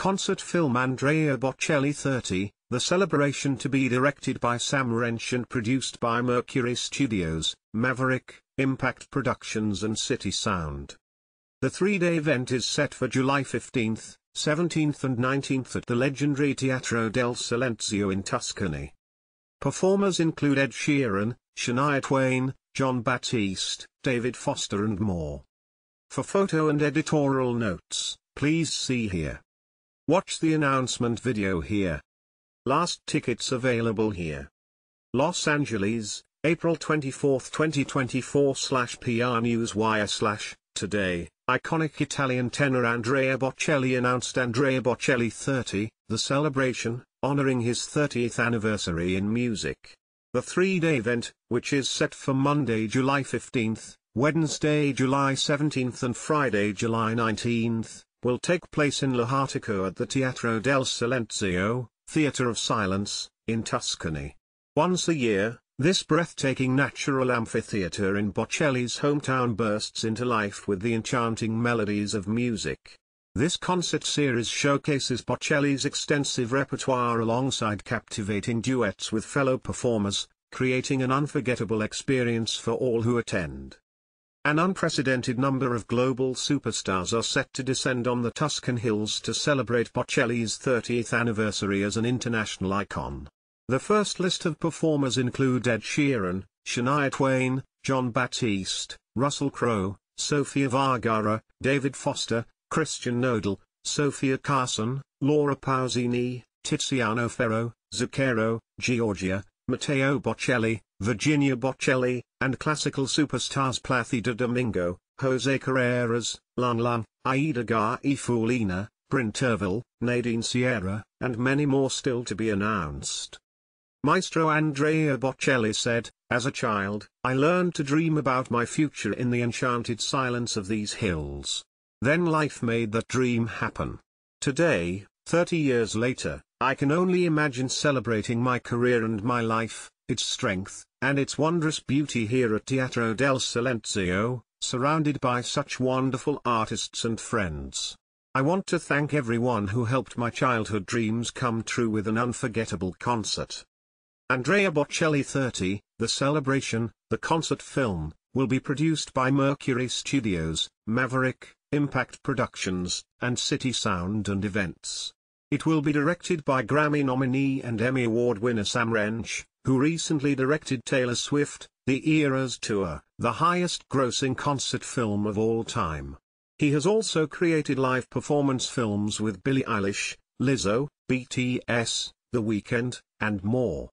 Concert film Andrea Bocelli 30, the celebration to be directed by Sam Wrench and produced by Mercury Studios, Maverick, Impact Productions and City Sound. The three-day event is set for July 15th, 17th and 19th at the legendary Teatro del Silenzio in Tuscany. Performers include Ed Sheeran, Shania Twain, Jon Batiste, David Foster and more. For photo and editorial notes, please see here. Watch the announcement video here. Last tickets available here. Los Angeles, April 24, 2024 slash PR Newswire slash, today, iconic Italian tenor Andrea Bocelli announced Andrea Bocelli 30, the celebration, honoring his 30th anniversary in music. The three-day event, which is set for Monday, July 15th, Wednesday, July 17th and Friday, July 19th, will take place in Lajatico at the Teatro del Silenzio, Theatre of Silence, in Tuscany. Once a year, this breathtaking natural amphitheatre in Bocelli's hometown bursts into life with the enchanting melodies of music. This concert series showcases Bocelli's extensive repertoire alongside captivating duets with fellow performers, creating an unforgettable experience for all who attend. An unprecedented number of global superstars are set to descend on the Tuscan hills to celebrate Bocelli's 30th anniversary as an international icon. The first list of performers include Ed Sheeran, Shania Twain, Jon Batiste, Russell Crowe, Sofia Vergara, David Foster, Christian Nodal, Sofia Carson, Laura Pausini, Tiziano Ferro, Zucchero, Giorgia, Matteo Bocelli, Virginia Bocelli, and classical superstars Placido Domingo, Jose Carreras, Lang Lang, Aida Garifullina, Bryn Terfel, Nadine Sierra, and many more still to be announced. Maestro Andrea Bocelli said, As a child, I learned to dream about my future in the enchanted silence of these hills. Then life made that dream happen. Today, 30 years later, I can only imagine celebrating my career and my life, its strength, and its wondrous beauty here at Teatro del Silenzio, surrounded by such wonderful artists and friends. I want to thank everyone who helped my childhood dreams come true with an unforgettable concert. Andrea Bocelli 30, The Celebration, the concert film, will be produced by Mercury Studios, Maverick, Impact Productions, and City Sound and Events. It will be directed by Grammy nominee and Emmy Award winner Sam Wrench, who recently directed Taylor Swift, The Eras Tour, the highest-grossing concert film of all time. He has also created live performance films with Billie Eilish, Lizzo, BTS, The Weeknd, and more.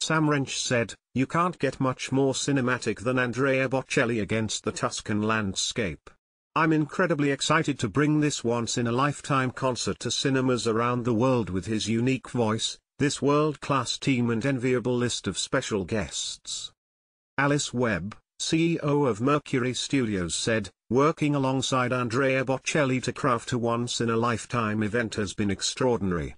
Sam Wrench said, You can't get much more cinematic than Andrea Bocelli against the Tuscan landscape. I'm incredibly excited to bring this once-in-a-lifetime concert to cinemas around the world with his unique voice, this world-class team and enviable list of special guests. Alice Webb, CEO of Mercury Studios said, working alongside Andrea Bocelli to craft a once-in-a-lifetime event has been extraordinary.